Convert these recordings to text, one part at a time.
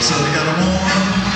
so we got a more.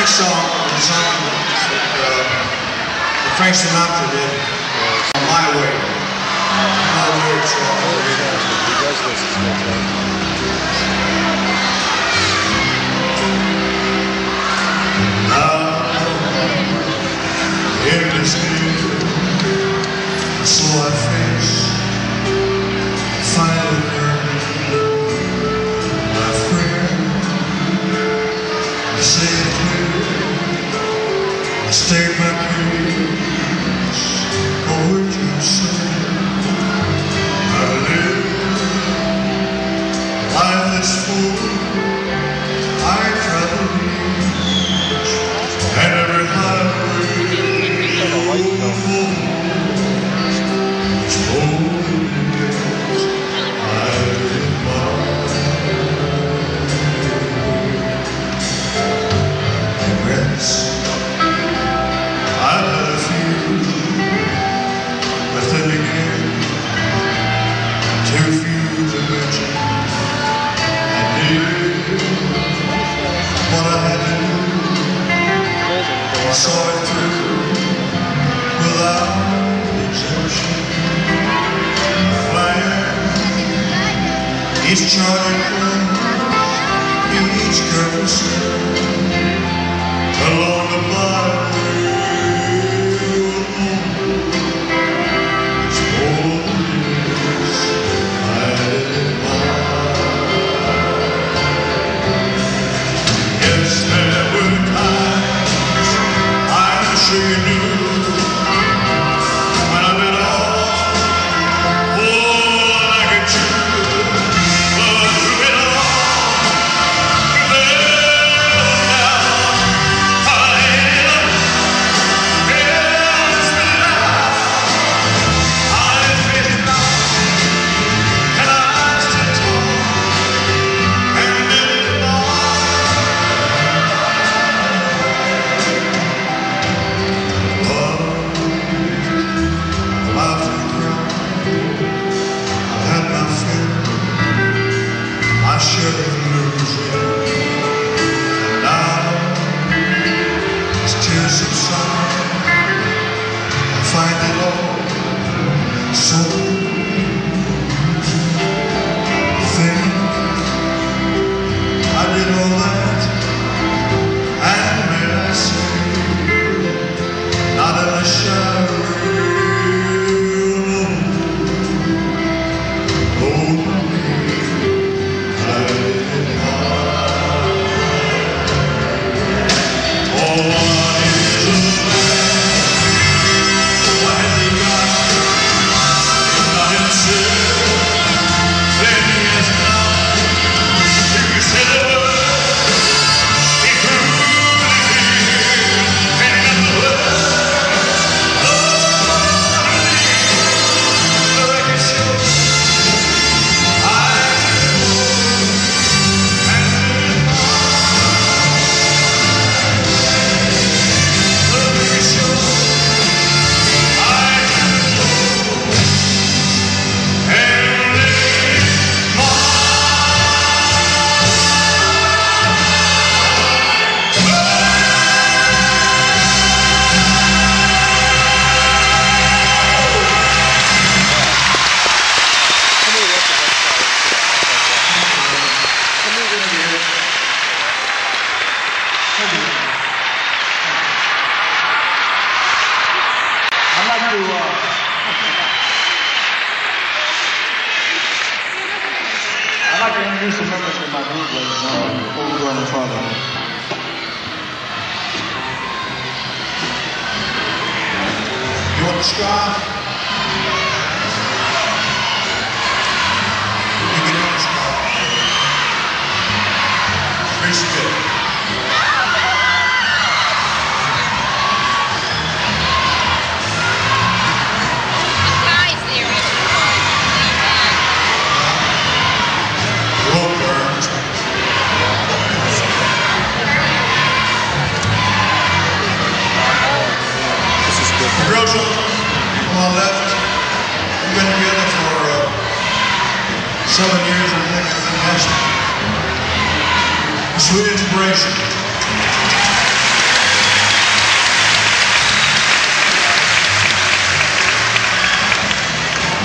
Frank song is song Frank Sinatra did, uh, My Way. In other words, uh, Love, endless, the. soared through without exemption. Fire is each curve. I'd like to introduce the members of my group, ladies and gentlemen, before we go any further. You want the straw? You get on the straw. The on my left, we've been together for uh, seven years, I think, in Nashville. Sweet inspiration.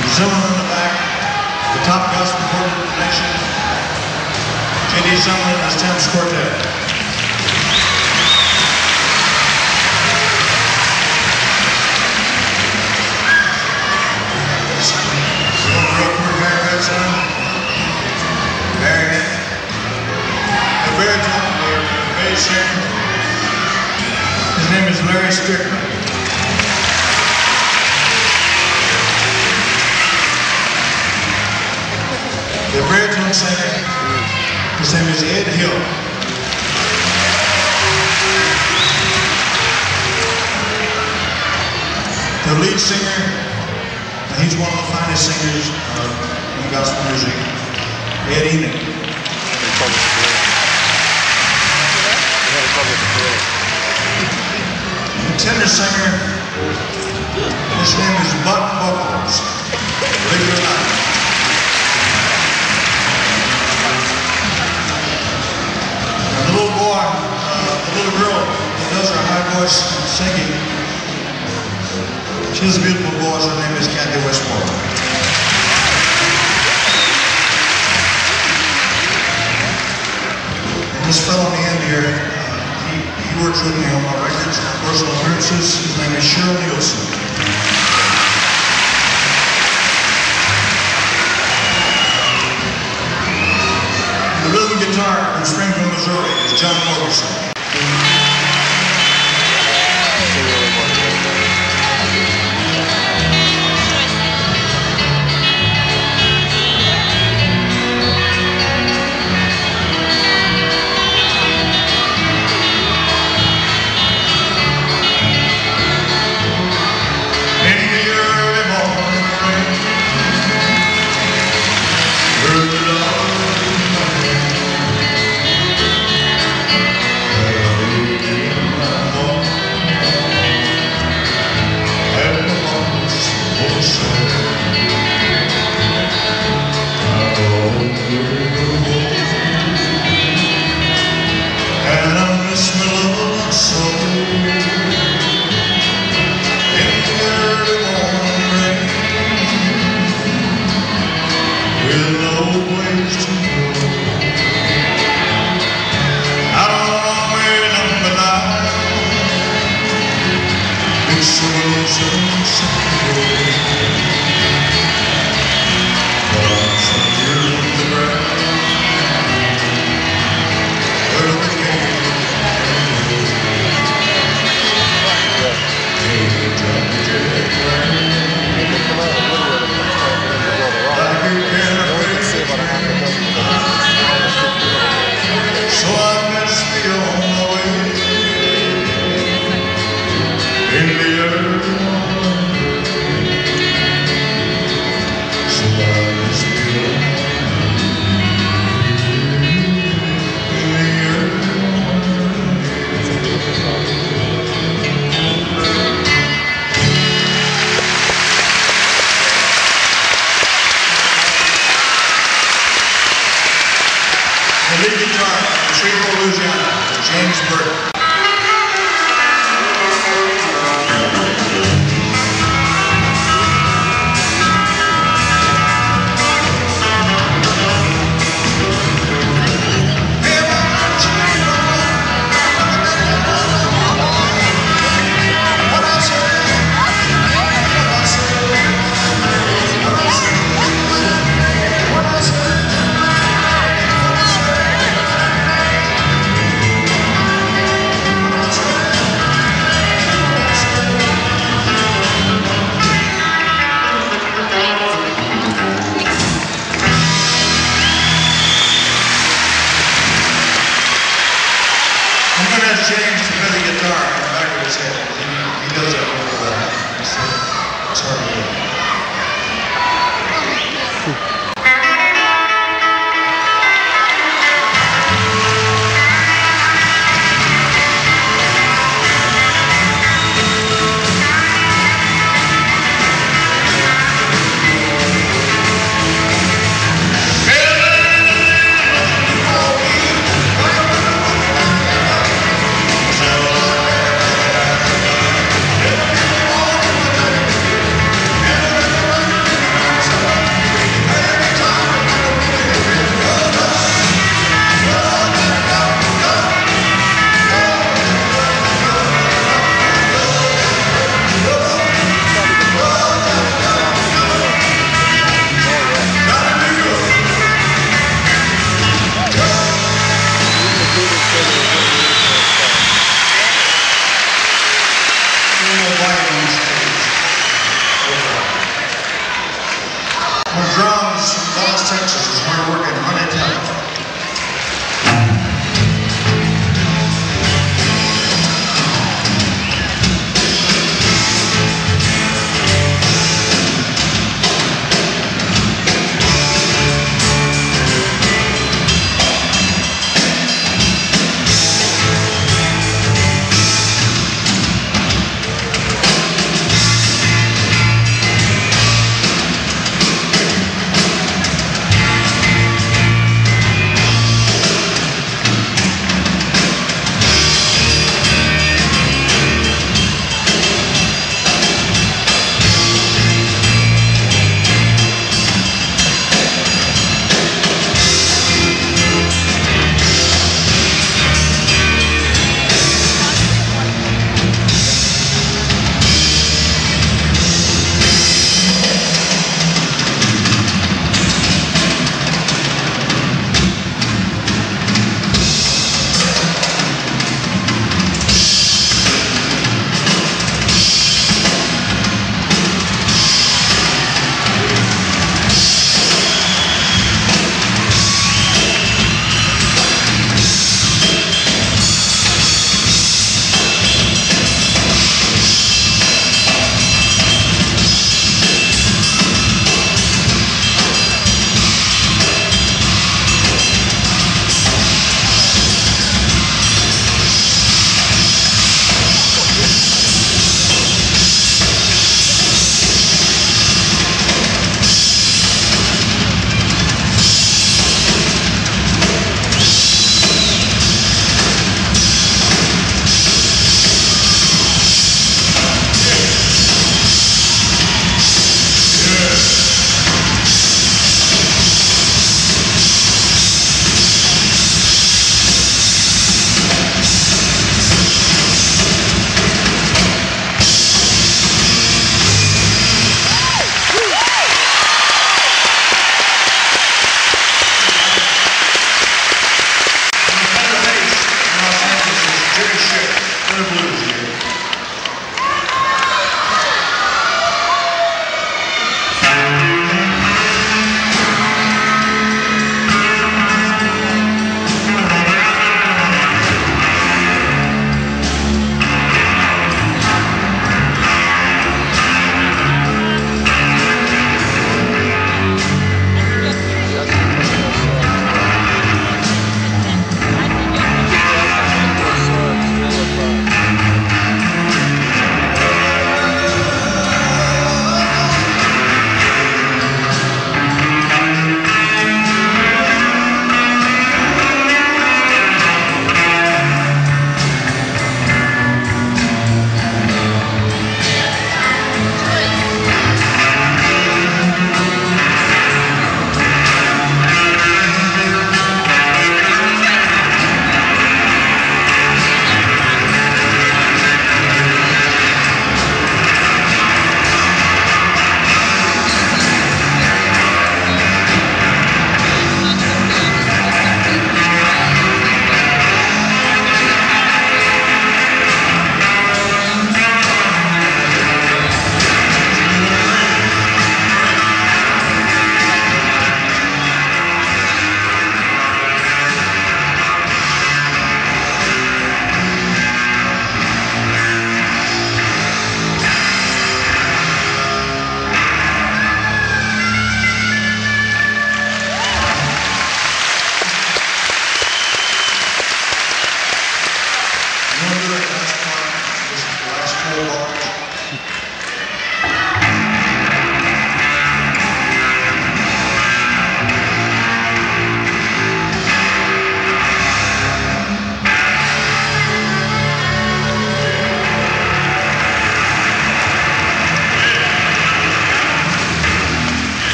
The Zimmerman in the back, the top gospel quartet in the nation, J.D. Sumner and his Stamps Quartet. Singer. His name is Larry Strickland. The baritone singer, his name is Ed Hill. The lead singer, he's one of the finest singers uh, in gospel music, Ed Enoch. Tenor singer, his name is Buck Buckles. Not. And the little boy, uh, the little girl that does her high voice singing, she has a beautiful voice. Her name is Kathy Westmoreland. Personal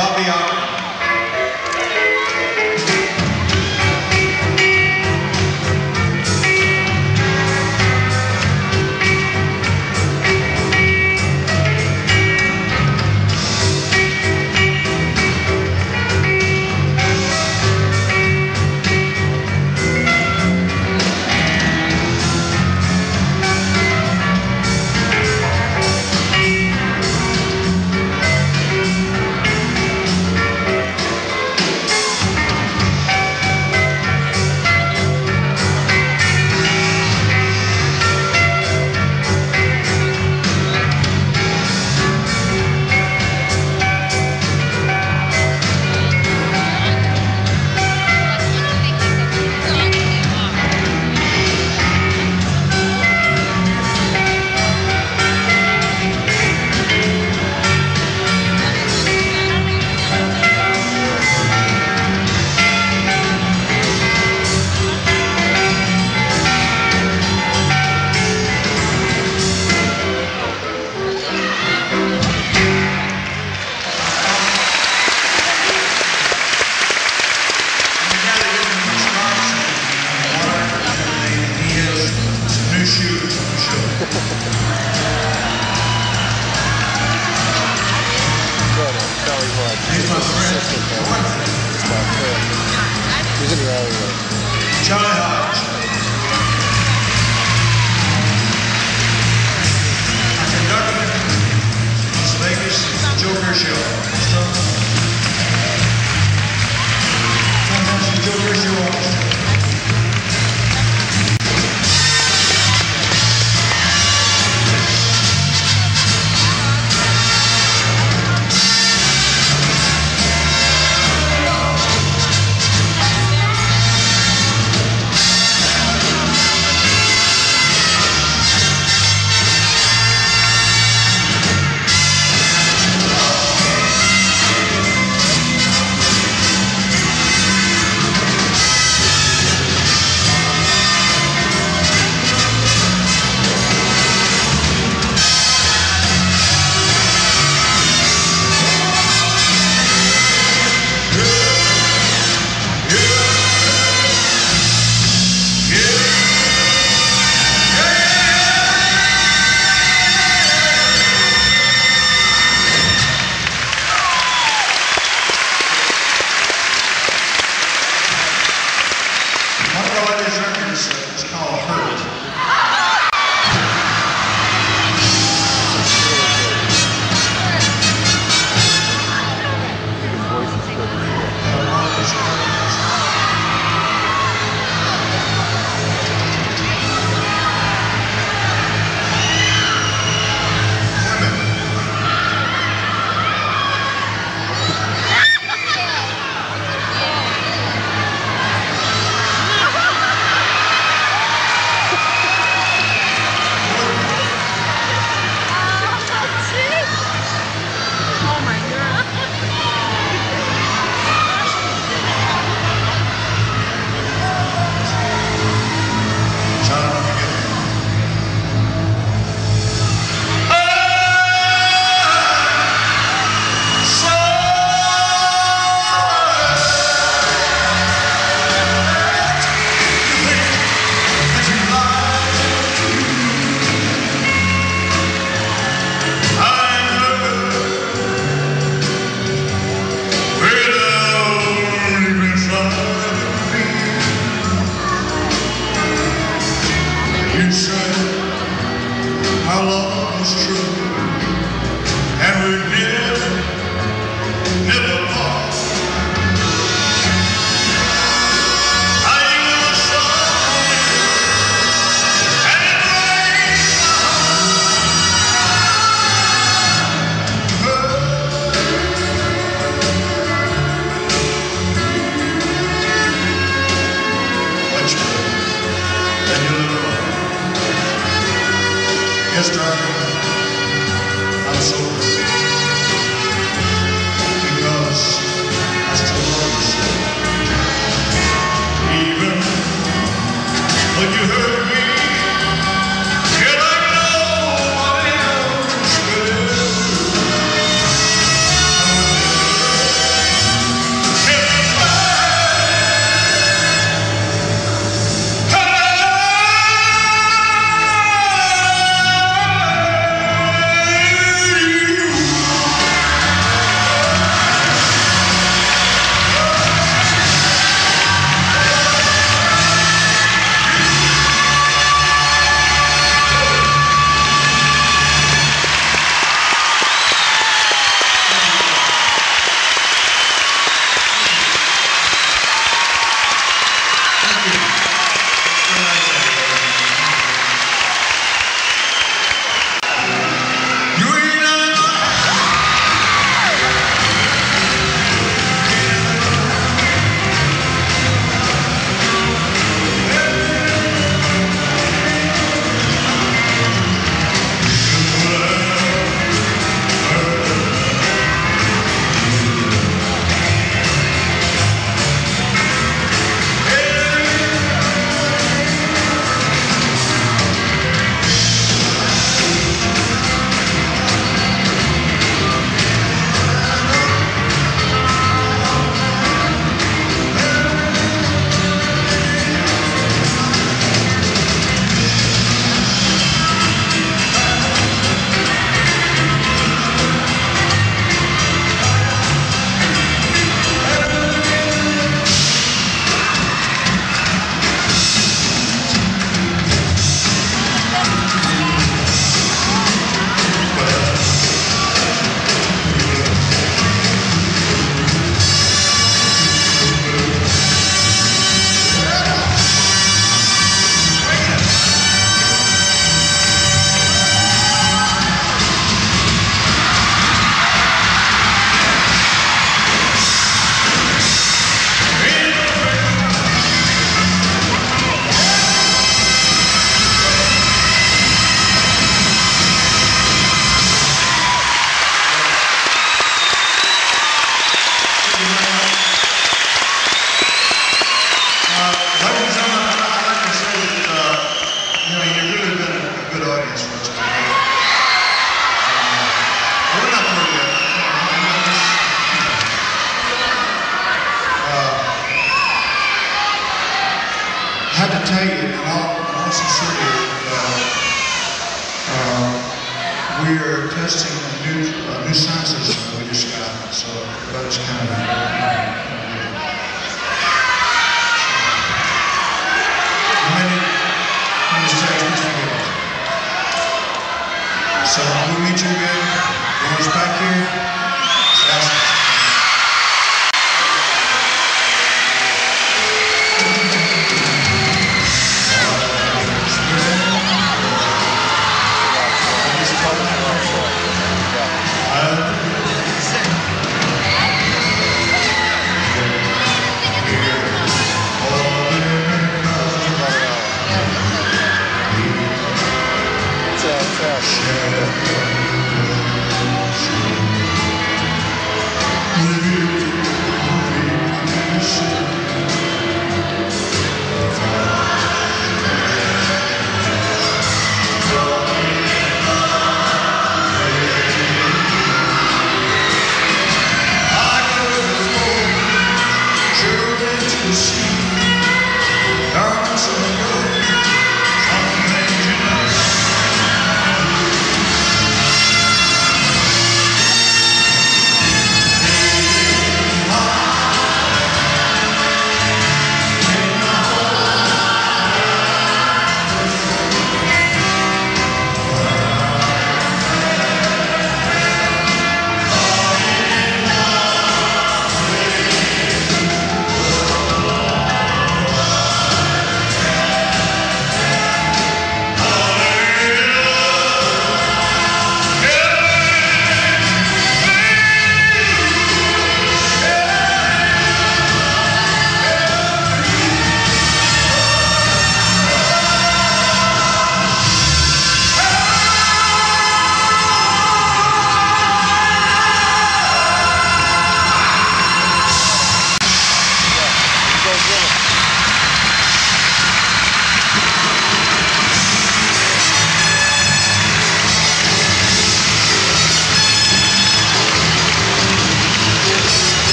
Fabian. New